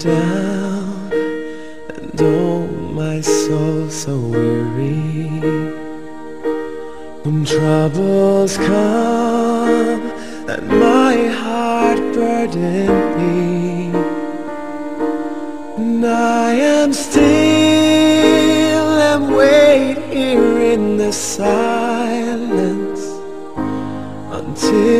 down And oh my soul so weary When troubles come And my heart burden me And I am still and wait here in the silence Until